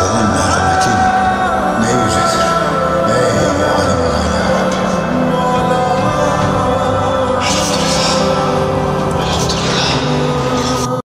I'm not